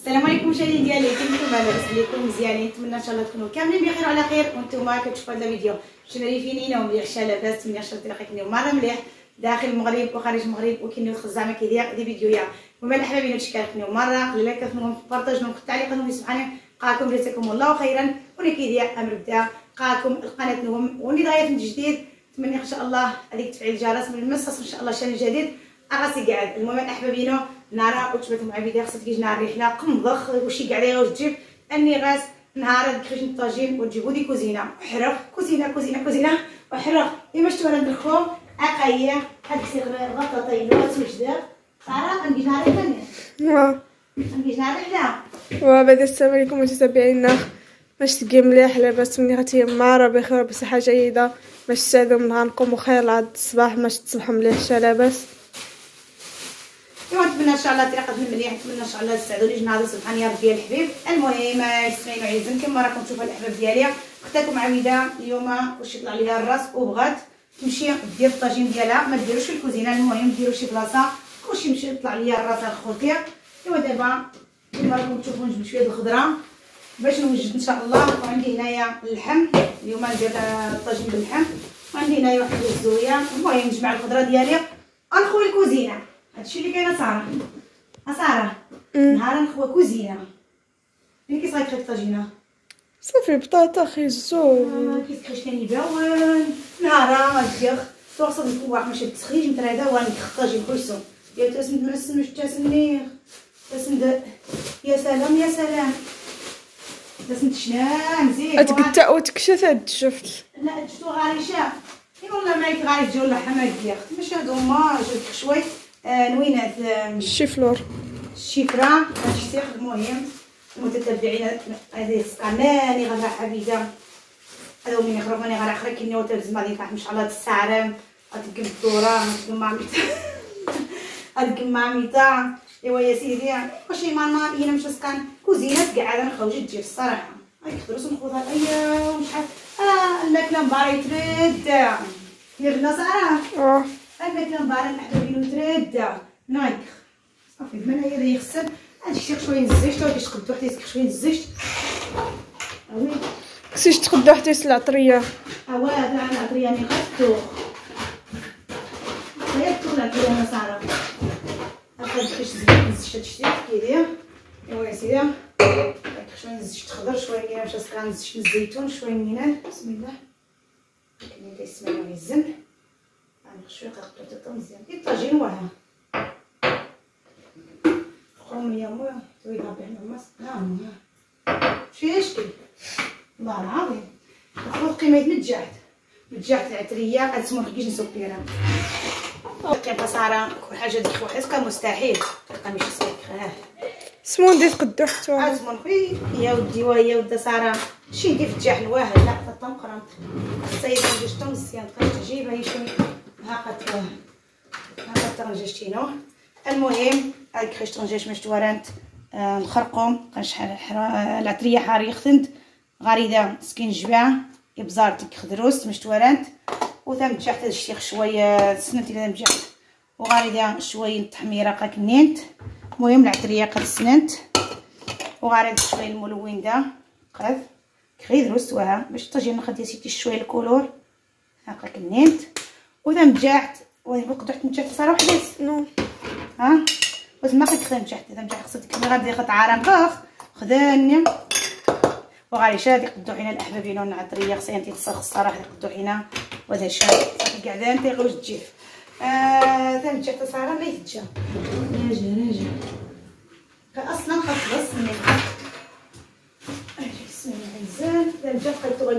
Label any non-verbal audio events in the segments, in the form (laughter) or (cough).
السلام عليكم مشاهدين ديالي كيفكم لاباس عليكم مزيانين نتمنى إن شاء الله تكونوا كاملين بخير وعلى خير. وإنتم كتشوفوا هذا الفيديو. شمالي ومليح شا لاباس إن شاء الله تلاقيكم مرة مليح داخل المغرب وخارج المغرب وكاين خزامه كيدير دي فيديوهات وما الاحباب تشكركم مرة قليلا كتنهم بارطاجنا في التعليقات سبحانه قاكم جزاكم الله خيرا. وني كيدير أمر بدا. قاكم القناة نهم وني دايره من جديد نتمنى إن شاء الله هذيك تفعيل الجرس من المسخ إن شاء الله شأن جديد. اغاسي قاعد. المهم احبابينو نارا وتبات مع بيدي خصك تجي نهار رحله قمضخ وشي قاعدة واش تجيب أني غاس نهار كيفاش الطاجين وتجيبو دي كوزينة. حرق كوزينة كوزينة كوزينة. وحرق اما شتو أنا ندخلو اقايا هاد سيغ غطا طيلو توجد سارة نجي نهار رحله نجي نهار رحله وبعد السلام عليكم متابعينا باش تلقي مليح لاباس مني غتي مارة بخير بصحة جيدة. باش تساعدو من نهاركم وخير لعد الصباح باش تصبحوا مليح لاباس. ايوا نتمنى إن شاء الله طريقه مليح نتمنى إن شاء الله تسعدوا لي جنازه سبحان يا ربي الحبيب. المهم سمعينا عيزن كما راكم تشوفوا الأحباب ديالي اختكم عويدة اليوم واش يطلع ليها الراس وبغات تمشي دير الطاجين ديالها ما ديروش الكوزينة المهم ديروا شي بلاصة كلشي يمشي يطلع ليا الراس الخوتي إيوا دابا كما راكم تشوفوا نجبد شوية الخضرة. باش نوجد إن شاء الله وعندي هنايا اللحم اليوم ندير الطاجين باللحم. وعندي هنايا واحد الزوية. المهم نجمع الخضرة ديالي ندخل الكوزينة. هادشي اللي كاينة ساره ساره نهار نخوى كوزينة. فين كيصايب خيط الطاجينه صافي بطاطا خيزو. كيسكريش تاني باون نهار ديخ توصل الفواح ماشي التخريج مترادا ونكخ الطاجين خويسو يا تاسن مرسن واش تاسن تاسن يا سلام يا سلام. تاسن تشنا مزيان. اتقتا وتكشف هاد شفت. لا شتو غاري شاف إي والله ما غاري تجيو لحمه ديال ماشي هادو ما جات شوية آه، نوينات الشيفلور الشفرة هادشي المهم. المتتبعين هذه ماني غدا حبيبه هذا من يخرج ماني غير أخرى. كيني وتلزم غادي نفتح مش على السعرم غتقم الدوره غتقم (laughs) غتقم مع ميتا. إيوا يا سيدي. واش ماما هنا مش سكان كوزينات كاع أنا خرجت تجي الصراحه هاي خضروس نخوضها ايوا وشحال آه الماكله مباري ترد. يرنا صراحة آه هكا كنبارا نحدو بينو تراد نايك. صافي من هي اللي يغسل هادشي شوية نزيت واش تقدو حتى يسكر شوية نزيت وي كسيش تقدو حتى يسلع طريه اوا هذا أنا عطرياني غاتو غير طول على أنا ساره هكا كيش زيت نزيت هادشي كيدير ايوا يا سيدي شوية نزيت خضر شوية كاين باش نسقى نزيت الزيتون شوية من بسم الله. كاين اللي يسمعوا يزن. شوية قطعت مزيان كي الطاجين وراها قوم يا مو توي ربي ماس نعم شي اشكي الله العظيم أخوك قيمة متجعت متجعت العتريه هاد سمو كيجي نسوبيرها كيبقى صارا كل حاجة ديك واحد كان مستحيل. تلقى ماشي صحيح. سمون دي تقدو حتى عاد سمون خويا يا ودي ويا ود سارة. شي ندير في الجاح الواحد. لا فطن السيده جوج طن مزيان تقدر تجيبها هي شوية هاقت هاقت طرنجشتينو المهم هاك خيش طرنجاش مش توارنت آه، نخرقهم شحال العطريه حار يختند غريدة سكين جبع يبزارتك خدروس مش توارنت وثم تحت الشيخ شوية سنت إلى مجحت وغاريده شوية التحميرة قاك نينت المهم العطرية قد سننت وغاريده شوية الملون دا قد كغي دروس وها. باش تجي نخدي سيتي شوية الكولور. هاكا نينت وذا مجاعت وين قطعت مجاعت صراحة وحدات. نو. ها؟ واش ما خدت خدام مجاعت إذا مجاعت خصك كمي غادي قطع عرق خداني وغادي شادي قدو حنا الاحبابين ونعطريه خصها انت تصخ الصراحة قدو حنا. وهذا شاد صافي قاعدة انت غوش تجيف آه ذا مجاعت صراحة ما يتجا راجع راجع. أصلا خاص بس من أجي بسم الله عزال ذا مجاعت قلتو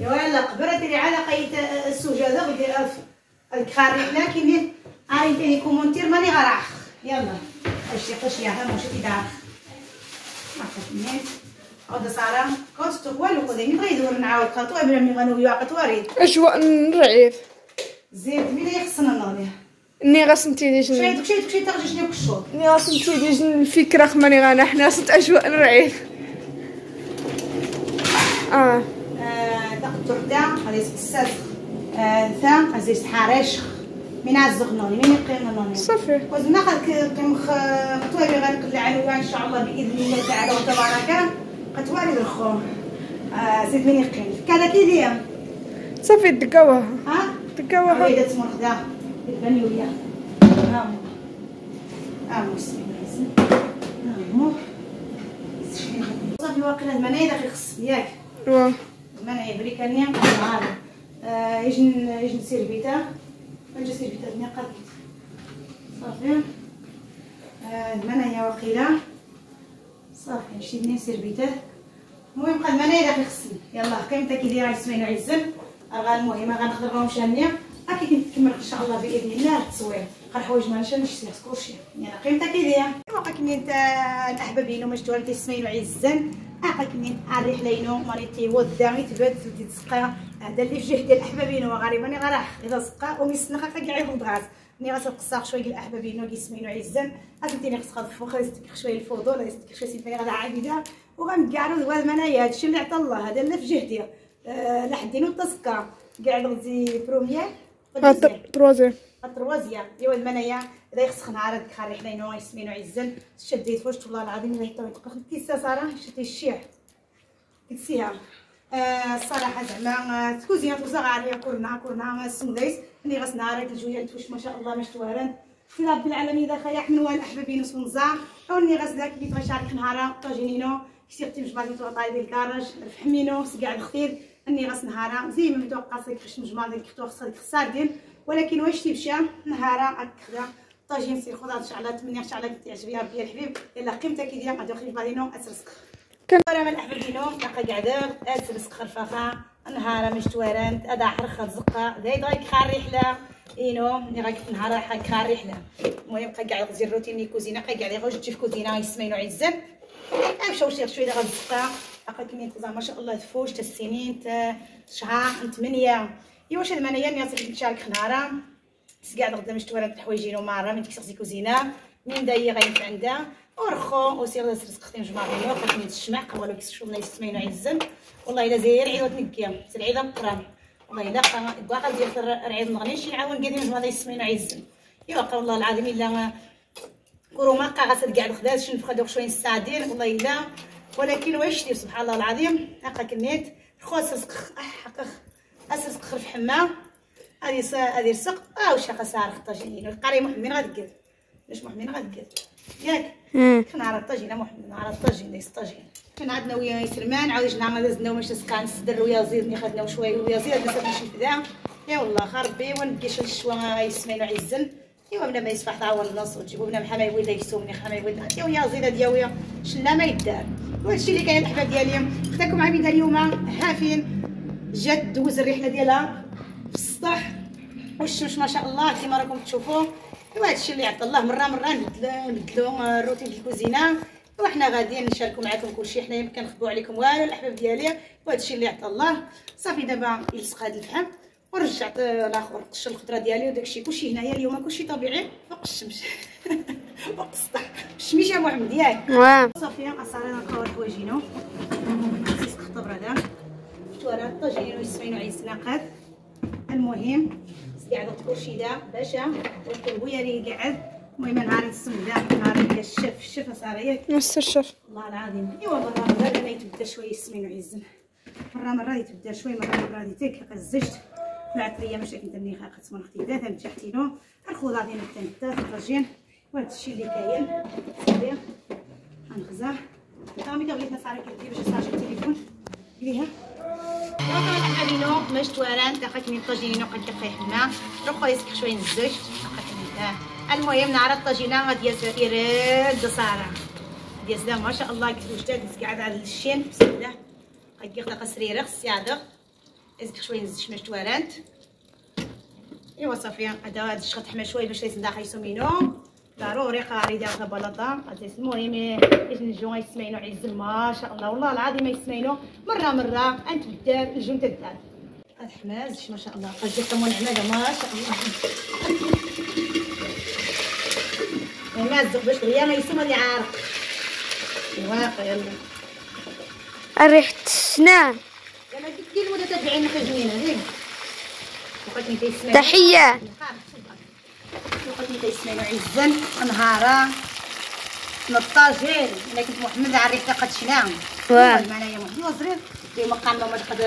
غنقف لا قبرت لي على قيت السجادة ودير ألف الكاري. لكن عارف تاني كومونتير ماني غراح يلا. أشي قش يا هم وشتي دار ما عود سارة كنت تقول وخذي من غير يدور نعاود؟ قطوع بلا من غنو يوقت وريد اجواء نرعيف. زيد مين يخصنا نغني ني غاسنتي ديج شي دوك شي دوك شي ترجع شنو كشور ني غاسنتي ديج الفكرة خماني غانا. حنا صنت أجواء نرعيف. آه. تقطع دا غادي تكسات ثا غادي تحرش من عزق نوني من يقيم نوني. صافي. وزنا قد قيم خطوالي غنقلع عنوان ان شاء الله بإذن الله تعالى وتبارك. قطوالي الخو آه زيد من يقيم كذا كيديا صافي دقاوها. ها؟ دقاوها. ويدا تمر خدا. الفانيوليا ها. ها ها صافي واقيلا المنايا داخل خص ياك واه. المنايا بريكانيا هذا آه يجن يجن سيرفيتا. نجي سيرفيتا دنيا قد صافي. آه المنايا واقيلا. صافي نشتي دنيا سيرفيتات المهم قد منايا داخل خصني. يلا قيمتها كي دايره سمين وعزل غا المهم غنخضرهم شانية هاكي كنت نكمل إن شاء الله بإذن الله التصوير. غير حوايج ما نشان نشتي كلشي. يعني قيمتها كي دايره واقع كني انت الاحبابين وما سمين كني عارف لينو ماني تيودا يتبات تسقى. هذا اللي في جهة ديال الأحبابين غير راح إذا سقى ومسنا خا كاع يبغض غاز. ملي غتقصاق شوية ديال الأحبابين وكيسمين وعزن غتمتيني خصك تفوق غيستك شوية الفضول غيستك شوية سيفاني غدا عابدة. وغنكعرض وهذا منايا. هادشي اللي عطا الله. هذا اللي في جهدي آه لحدين التسقى كاع غادي بروميير. تروازيام التروازيام ايوا المنايا إذا يخصك نهار ديك خاري حنينو يسمينو عزن شديت فوشت والله العظيم الا يطوي تقلق كيسه سارة شتي الشيح كتسيها آه الصراحه زعما آه، تكوزينا توزا غاريه كورنا كورنا سمدايس ملي غاس الجوية توش ما شاء الله ما شتوارن في رب العالمين إذا خيا من وال احبابين وسمزا اوني غاس داك كي بغا شارك نهارا طاجينينو كسيرتي مجمالي تو طاي ديال الكراج رفحمينو سكاع الخطير إني غاس نهارا زي ما متوقع صيك خش مجمال ديال الكتو خصك ديال ولكن واش تيمشى نهارا هكذا طاجين سير خذها شعلة 8 شعلة تعجبي يا ربي الحبيب. يلا قيمتها كي ديال غادي نخرج بعدينو اسرسك كان- كان أنا الاحباب دينو تلقى قاعدة اسرسك خرفاخه نهارا مش توارنت أدا حرخة زقة زايد غايك خار رحلة. اينو ملي غاك نهار راح خار رحلة. المهم بقى كاع غزير روتيني كوزينة بقى كاع غوش تجي في كوزينه يسمينو عزن مشاو شي شوية غا الزقه لقى كمية تزا ما شاء الله تفوش تا السنين تا شهر ثمانية. ايوا واش هاد المنايا اللي نشارك نهارا. سكاع غدا مش توارد الحوايجين ومارا من تكسي كوزينة من داي غايف عندها ورخو وسير غدا سرس ختي جماعة وخا من الشمع قبل كيسشو الله يسمينا عزن والله إلا زير عيوت نكيا سلعيده مقران والله إلا قا قا ديال الرعيد مغنيش يعاون قادين جماعة يسمينا عزن ايوا قا والله العظيم إلا كورو ما قا غاسل كاع الخداد شنو دوك شوية الساعدين والله إلا. ولكن واش دير؟ سبحان الله العظيم. هكا كنيت خو سرسق حق اسرسق خرف حما هذه سا هذه رسق آه واش هكا صار الطاجين؟ القري محمد غتقد واش محمد غتقد ياك. كان على الطاجين محمد الطاجين ليس الطاجين. كان عندنا ويا سلمان عاود جنا ما دزنا ومش سكان السدر ويا زيد ملي خدنا شوية ويا زيد بس ماشي كذا يا والله خربي ونقيش الشوا يسمينو عزن. ايوا بنا ما يصبح تعاون النص وتجيبو بنا محمد ويدا يسومني حماي ويدا يا ويا زيد ديا ويا. شلا ما يدار. وهادشي اللي كاين الاحباب ديالي خداكم عبيده اليوم هافين جات دوز الرحله ديالها. السطح والشمس ما شاء الله كما راكم تشوفوا ايوا هادشي اللي عطا الله مره مرة نبدلو نبدلو الروتين ديال الكوزينة. وحنا غاديين نشاركوا معكم كلشي حنايا ما كنخبوا عليكم والو الأحباب ديالي. وهادشي اللي عطا الله. صافي دابا يلصق هذا الفحم. ورجعت الآخر قش الخضرة ديالي وداكشي كلشي هنايا اليوم كلشي طبيعي. فوق الشمس. (laughs) فوق السطح. الشمس يا محمد ياك واه. صافي اصاله نلقاو حوايجينو سيسك خطبر هذا. شفتوا راه الطاجين ويسمينو عيس ناقد المهم. قاعد كلشي دا باشا والكلبويا اللي قاعد المهم نهار السم دا نهار ديال الشف الشف صار ياك. الشف والله العظيم. ايوا مرة مرة لما يتبدا شوية يسمينو عزن مرة مرة يتبدا شوية مرة مرة ديتك قزجت. العطريه ماشي كنت مني خاقت من أختي ذات نتحتينو الخضار ديال التنتا الطاجين وهذا الشيء اللي كاين. صافي. غنخزاه رامي بغيت نصاري كدير باش نصاري التليفون. قريها المهم نهار الطاجينه غادي يرد صارا ديال زدا ما شاء الله وجدت قاعد على الشين بسم الله قد يخلق سريره السياده يسكح شوية نزج ماش توارانت ايوا صافي هذا هاد الشغل تحمى شوية باش ليس داخل يسمينو ضروري قاري ديال بلاطه غادي المهم إيش نجو يسمينو عز ما شاء الله. والله العظيم يسمينو مرة مرة. أنت بالدار الجون تدار هاد حماز ما شاء الله. جات كمون عماده ما شاء الله. مازق باش هي ما يسمى اللي عارق واقع يلا. ريحة السنان يلا ديك ولا تدعي لنا جميله هيك تحية. قلت لك يسمعوا عزا نهارا نطاجين إلا كنت محمد عرفت قد شنام واه. معنا يا محمد. وزرير في مقام ما قد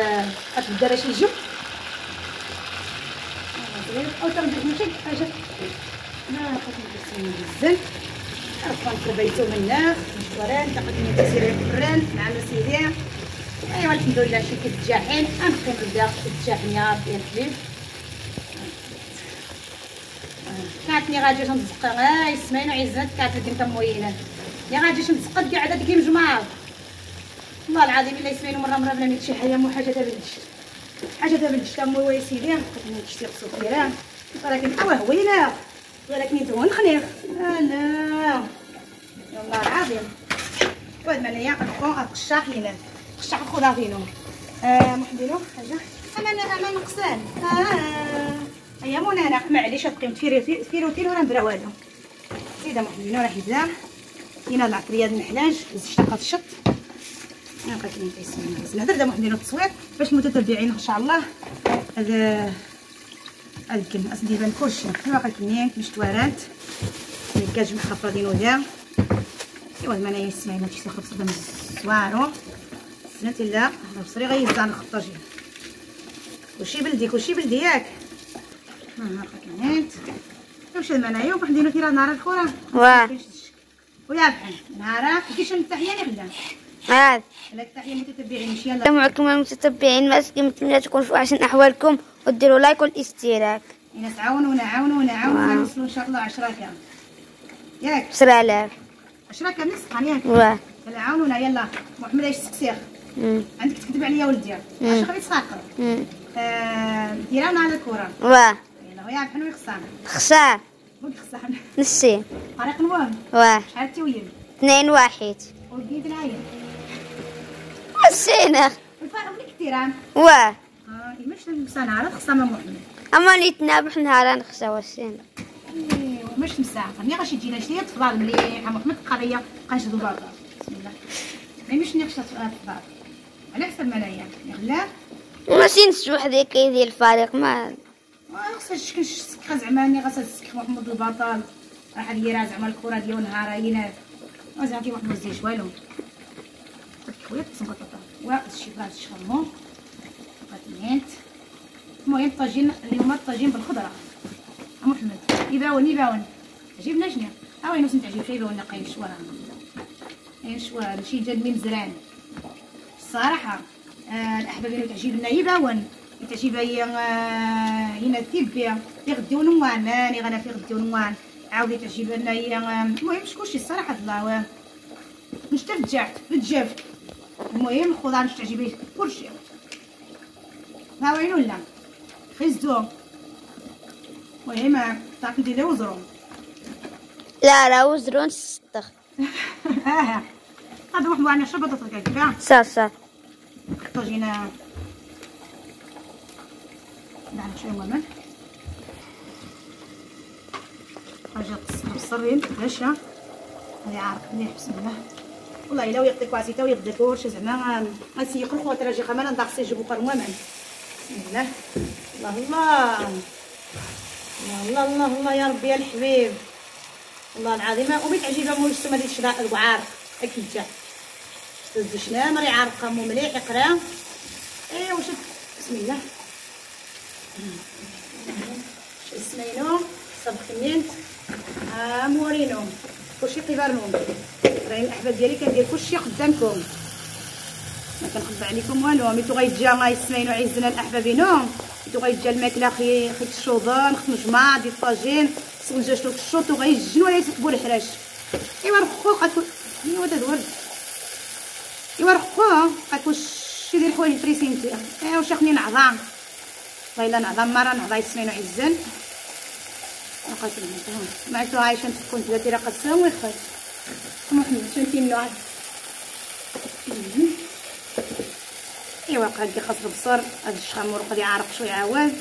قد دار شي جب أو تنجح ماشي. حاجة قد نسمي بزاف عرفوا نتربيتو من الناس مشوارات تقد من تسير الفران مع سيدي ايوا الحمد لله شي كيف الجاحين غنبقي نبدا الجاحين يا ربي الحبيب كانتني غادي نتزقى غاي سمعنا عزات كانت لك انت موينه يا غادي نتزقى كاع عدد كي مجموعه والله العظيم إلا يسمعنا مرة مرة بلا ميت شي حاجة مو حاجة تاع بنت حاجة بنت تاع مو يا سيدي قد ما تشتي خصو كيران ولكن اوه هوينه ولكن يدون خنيخ. لا والله العظيم. وهاد معناها نبقاو القشاح هنا قشاح خذها فينو آه محدينو حاجة أمان أمان نقصان آه. هيا منى معليش تقيم في في روتين ولا ندير والو. سيدة محدينو راه حبدا هنا العطريه د النحلاج زشتقه الشط. أنا بقيت لي اسمي نهضر دابا محدينو التصوير باش المتتبعين إن شاء الله. هذا الكلمة. أصلا يبان كلشي واقع كنيان مشتوارات. الكاج محفظينو ذا أيوا المانا يسمعنا شي خبز صدام زوارو. سنتي لا بصري غيزان الخطاجين كلشي بلدي كلشي بلدي ياك. واش المنايا وواحد نديرو فيها نهار الاخرى واه ويا بحال نهار كيفاش التحيه اللي خدام على التحيه متتبعين الله السلام عليكم المتتبعين في احسن احوالكم وديروا لايك والاشتراك نتعاونوا ونعاونوا ونعاونوا نوصلوا ان شاء الله 10 كام ياك 10000 10 كام نسخن ياك واه يلا محمد إيش تكسير مم. عندك تكتب عليا ولدي مم. اش خليت تساقر مم. آه ديرانا على الكره واه يلا ويا بحال خصان نسي طريق نوام. واه. شحال التويل اثنين واحد. وبيد العين. نسينا. الفرق واه. آه مش على خصامة محمد. أما نتنابح نهار نخسى وسين ايوا مش مساعة ملي غاشي تجينا شتي تفضل مليحة محمد قضية قنشدو بابا بسم الله. ما يمش نخشى تفضل على حسب منايا يلا. ماشي نسي وحدي كيدير الفريق ما ما خصهاش سكه زعما اني غاسه تسكح محمد البطل راح ديرها زعما الكره ديال نهارين زعما كي واحد ما والو خويا تقسم بطاطا وهادشي بهاد الشرمو بطاطينات المهم الطاجين اليوم الطاجين بالخضره محمد يباون يباون جبنا شنو ها وين وسنت تعجب شي يباون نقي شوارع اي شوارع شي جاد من زران الصراحه آه الاحباب اللي تعجبنا يباون. تعجب هي آه، هنا تيبيا في غدي ونوان ماني غانا في غدي ونوان عاودي تعجبنا هي آه، المهم شكلشي الصراحه الله مش ترجعت بتجف المهم الخضار مش تعجبي كلشي. ها وين ولا خزو المهم تعرف ندير وزرو. لا لا وزرون (laughs) ها هذا واحد وأنا شربت طريقه كاع صار صار نعمل شوية من الملح؟ حاجة الصرين هاشا هذه عارف مليح بسم الله. والله إلا ويعطيك واسيته ويغدك ورشه زعما غنسيق الخوات راجي خمانا ندغسي جبو قرموا من بسم الله. الله الله. الله الله الله يا ربي يا الحبيب. والله العظيم. وبيت عجيبة مول السما ديال الشراء الوعار أكيد جا. شنا؟ مري عارقه مو مليح يقرا ايوا واش بسم الله. كنين ها مورينو كلشي قبارنهم راهي الاحباب ديالي كندير كلشي قدامكم ما كنخبى عليكم والو ميتو غيتجا ما يسمينو عزنا الاحبابينو ميتو غيتجا الماكله خي خيت الشوضان خص مجمع ديال الطاجين خص الجاج لوك الشوط وغيجن ولا يسكبو الحراش ايوا رخو قاتو ايوا هذا الورد ايوا رخو قاتو شي ديال الحوايج فريسين ايوا واش خنين عظام والله الا نعظم مره نعظا يسمينو عزن. قاتل معتو عايشة تكون ثلاثة راه قسم ويخرج محمد شنتي النوع إيوا قادي خاطر بصر. هاد الشخمور قد يعرق شوية عواد.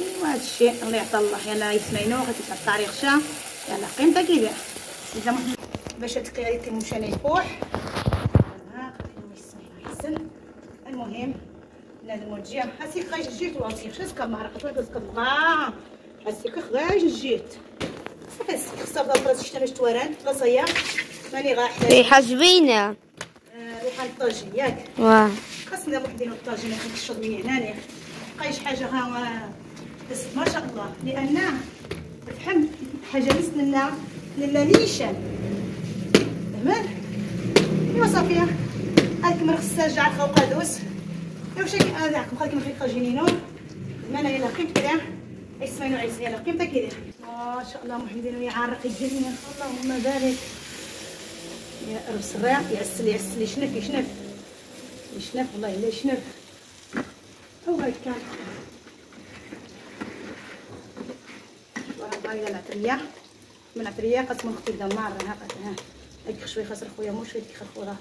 إيوا هاد الشيء الله يعطى الله. يلا يسمعينو غادي تاع الطريق شا. يلا قيمتها كيبيع. إذا محمد باش تقي يتم مشان يفوح. ها ما يسمعينو يحسن المهم جيت عرفت جيت تواران ماني غا حتى ريحة زوينة ريحة الطاجين. ياك. واه. خاصنا وحدين الطاجين. الشرب من هنا بقايش حاجة ها بس ما شاء الله. لأن الفحم حاجة مسننا لنا نيشان. فهمان أيوا صافي هاك من خصها جعل خوق دوس. ايوا شكي هذا عقب خاك من خيك طاجينينو مانا يلا قيمت كذا اسمعوا عيسى يلا قيمتها كذا. ما شاء الله محمدين ويعرق الدنيا اللهم بارك. يا رب سريع يعسل يعسل يشنف يشنف يشنف والله إلا يشنف هو هكا والله إلا العطرية. من العطرية قسم أختي دمار ها ها. هاك شوية خسر خويا مو شوية خسر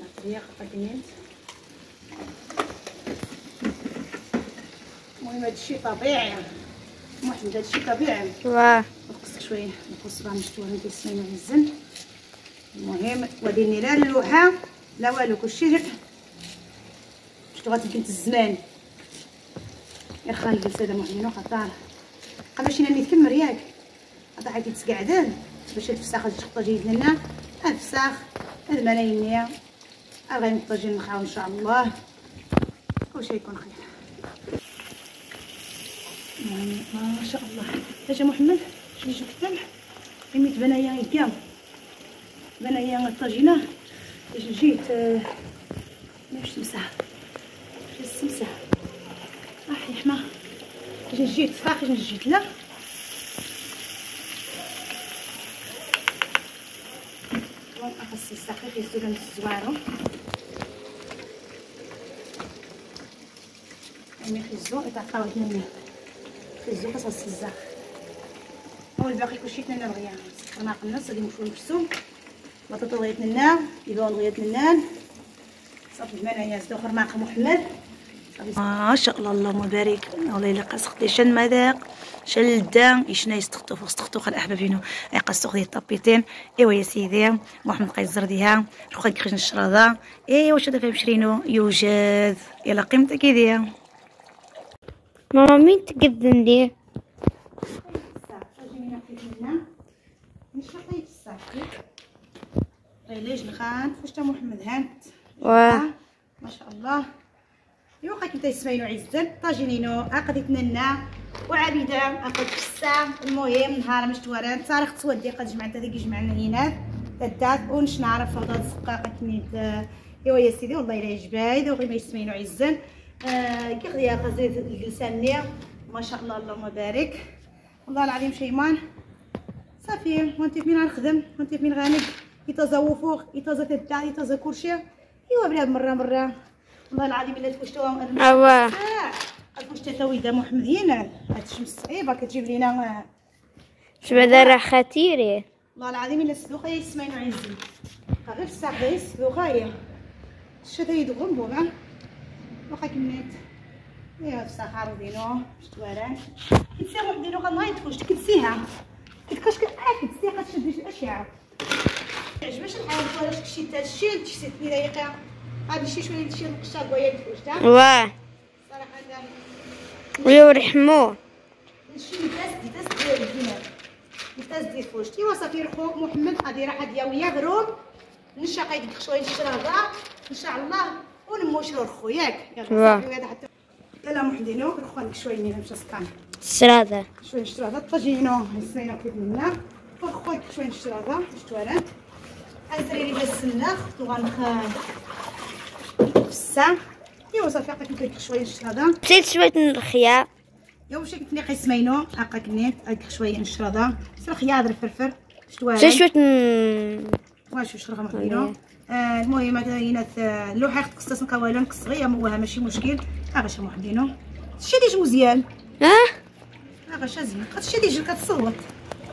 العطريه قطعت المهم هادشي طبيعي محمد هادشي طبيعي واه نقص شوية نقص بها مشتوه هادي السنين والزن المهم وديني لا اللوحه لا والو كلشي شتو غتمكن الزمان غير خلي الجلسه محمد خطار قبل ناني تكمر ياك هذا حيت تسقعدن باش الفساخ تشطى جيد لنا الفساخ الملايين غادي نطجي نخاو إن شاء الله. كلشي يكون خير. ما شاء الله. اجا محمد شنو جبت كتاب يميت بنايا كاع بنايا الطاجينة. اش جيت باش تمسح. باش تمسح. راح يحمى اش جيت اش جيت. لا. أخص الساقي في سودان الزوارو يعني خزو يتعطاو هنا خزو كلشي قنص غادي نمشيو بطاطا صافي زدو آخر محمد. ما شاء الله اللهم بارك. والله إلا قاسق شن مذاق شن لدا. يشنا يستخطو فوق استخطو احبابينو أي خدي الطابيتين. إيوا يا سيدي محمد قايز زرديها روخا كيخرج الشراضه إيوا هذا فهم شرينو يوجد. يلا قيمتك كيدير ماما مين تقدم لي؟ ليش الخان فاش محمد هانت؟ واه ما شاء الله. يوقع كنت يسمينو عزت طاجينينو اقدت ننا وعبيدة أقد فسا المهم نهار مش تواران صارخ تسودي قد جمعت هذيك جمعنا هنا تدات ونش نعرف فوضى السقاقة كنيت ايوا يا سيدي والله إلا جبايد وغير ما يسمينو عزن آه كيغدي يا قصدي الجلساني ما شاء الله اللهم بارك. والله العظيم شيمان صافي وانت فين غنخدم وانت فين غنك يتزا فوق يتزا تدع يتزا كلشي. إيوا بلاد مرة مرة. والله العظيم إلا تفوشتوها اواه واش تتويدا محمدين هاد الشمس صعيبة كتجيب لينا شبه دار خطيري والله العظيم إلا السلوخة هي يسمعنا عزي غير في الساق دايس السلوخة هي الشتا يدغم بوما واخا كملت. يا في الساق عرضينو شتواران كتسيها وحدينو غا يتفوش كتسيها. كتكاش كتاكد كتسيها كتشد الاشعه عجباش الحال ولا شي تا الشيل شي دقيقه هذا الشيء شوية شي بغا يتفوش تا واه. صراحة ويرحموه نشي تاسدي تاسدي الدينار. تاسدي فوشتي وصافي رخو محمد غادي راح دياوية غروب. نشا قايدك شوية الشراضة إن شاء الله. ونموش رخو ياك يلا واه. صافي هذا حتى يلا محمدينو رخو عندك شوية من مشى سكان السرادة شوية الشراضة طاجينو هسينا كيف منا. ورخو عندك شوية الشراضة شتوالات ازريري بس السناخ وغنخ فسا ايوا صافي عطيك لك شوية الشراضة بسيت شوية من الخيار يا واش كنت نقي سمينو هكا كنيت هاك شوية نشرضه سر خيار الفرفر شتوالي شوية من واش واش رغم خدينو آه المهم هذا هنا اللوحة خصك تقص مقاوله نقص غير موها ماشي مشكل. ها باش محدينو شي ديج مزيان. ها؟ ها باش زين شي ديج كتصوت.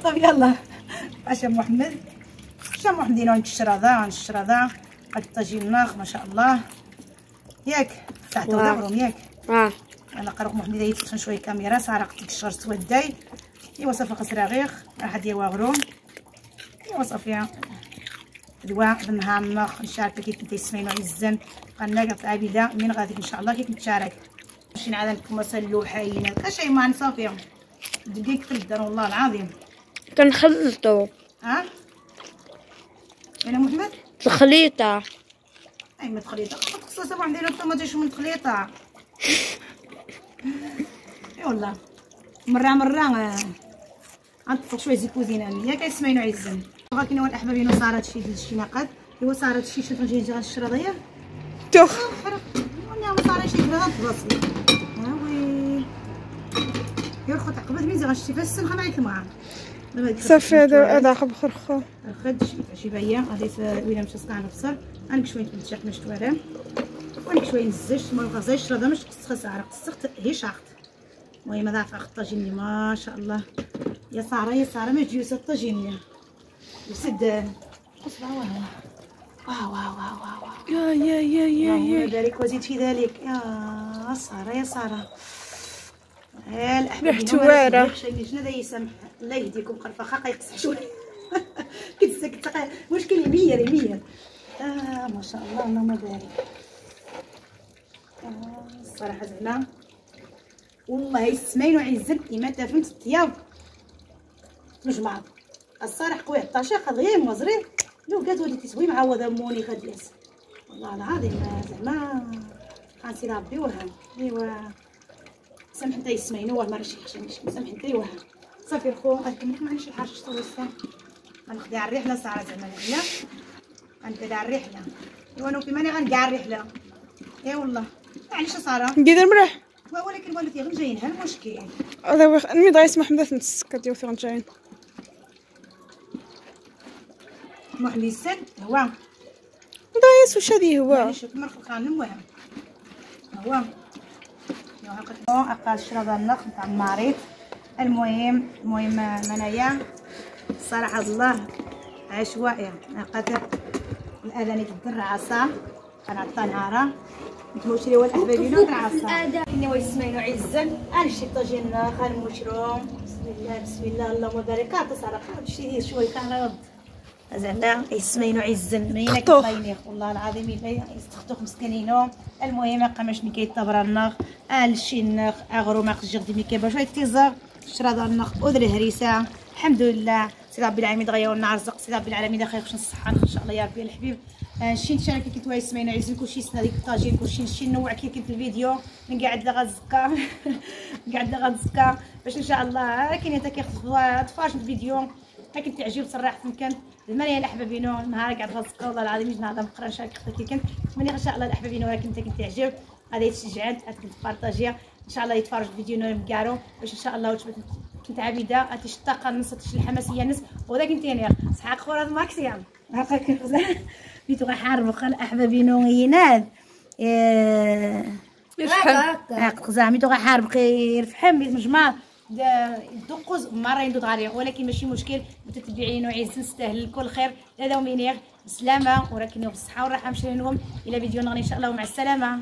طيب يلا. باش محمد. شا محمدينو عند الشراضه عند الشراضه هاد الطاجين ناخ ما شاء الله. ياك تعطيو واو. دورهم ياك. آه أنا قرق محمد يتفشن شوية كاميرا سارق ديك الشهر سوداي ايوا صافي قصرا غير. راح ديال واغرون ايوا صافي بالنهار نخ نشارك كيف كنتي تسمعينو عزا قلنا قط عبيده من غادي إن شاء الله كيف نتشارك شي عاد عندكم مسلو حاينه كشي ما صافي دقيق تردن والله العظيم. كنخلطو. ها؟ أنا محمد؟ الخليطة. أي ما تخليطه خصها سبع نديرو الطوماطيش من تخليطه إي والله. مرة مرة غنطفق شوية زيت كوزينه ياك اسمعينو عزن غاكين هو الاحباب إنه صارت شي شي نقد. هو صارت شي شوف نجي غنشرى ضيا تخ حرق وأنا ما صار شي كذا غنطبصي ها وي. يا خو تعقبت ميزي غنشتي فاش السلخه معاك الماء صافي هذا هذا خب خرخو خد شي بايا غادي وين مشى صقع البصل غنك شوية نتجاح باش توارم ونك شوية نزجت ما الغازيش راه مش تسخس عرق تسخت هي شاخت المهم هذا عفا الطاجيني ما شاء الله. يا سارة يا سارة ما تجيوس الطاجيني. يسد قصبة واه واه واه واه واه يا يا يا يا يا. بارك وزيد في ذلك. يا سارة يا سارة. واعرة. شنو هذا يسمح الله يهديكم قرفه يقصح شوية كنت سكت مشكل يمير يمير آه ما شاء الله اللهم بارك. آه الصراحه زعما والله يسمعين وعزت ما فهمت الطياب. مش بعض الصراحه قوي الطاشا غير مزري لو قالت ولدي تسوي معوضه موني خد ياس. والله العظيم زعما خانسي ربي وهم ايوا سامح انت يسمعين واه ما راه شي حشمش سامح انت واه. صافي الخو غنكمل معليش الحاجة شتو لسه. غنخدي على الرحلة ساعة زعما لا غنبدأ على الرحلة. أيوا أنا في ماني غنقع الرحلة. إي والله. معليش سارة. نقدر مليح ولكن والدتي غير جايين ها المشكل هذا هو الميض غيسمح حمدات نتسكر ديال فين جايين محلسن هو. هذا يس واش هذه هو. معليش كما خلقان المهم هو. أقل شرب النخ نتاع المريض المهم المهم منايا. صراحة الله عشوائي قدر الأذان يتدر عصا. كنعطى نهارا. نتموشري والأحبابين ونعصا إني ويسمعين عزا أنا شي طاجين خان مشروم. بسم الله بسم الله اللهم بارك. عطا صراحة شي شوي كان زعما عزا مينا تخطوخ. كيطاينيخ والله العظيم إلا يستخدوخ مسكينينو المهم قامش مي كيطبر النخ آل شي النخ أغرو ما خرج غدي مي كيبا. شوية تيزر؟ شرا النخ ودري هريسة. الحمد لله. سي ربي العالمين دغيا ولنا رزق سي ربي العالمين دغيا خصنا الصحة. إن شاء الله يا ربي الحبيب. آه، شي نشارك كي كنت يسمعين عايزين كلشي سنا ديك الطاجين. كلشي شي نوع كي كنت الفيديو. من قاعد لغا الزكا (laughs) قاعد لغا الزكا باش إن شاء الله كاين حتى كيخطف تفاش الفيديو. لكن تعجب صراحة كان المانيا الاحبابينو النهار قاعد غنسقى والله العظيم جنا هذا مقرا شاك كي كنت. نتمنى إن شاء الله الاحبابينو ولكن انت كنت تعجب. هذا يتشجعت كنت بارطاجيا إن شاء الله يتفرج الفيديو نو مكارو باش إن شاء الله وتبت كنت عبيده اتش الطاقة نص اتش الحماسيه نص. وذاك انت يعني صحاق خور هذا ماكسيام هكاك بيتو غحارب خل احبابينو يناد إيه. يفحم قزام ميتو غحارب خير فحم مجمع دوقوز مرة يندو غاري ولكن ماشي مشكل. متتبعين وعز نستاهل الكل خير. هذا ومينير بسلامة. ولكن بالصحة والراحه لهم إلى فيديو نغني إن شاء الله. ومع السلامة.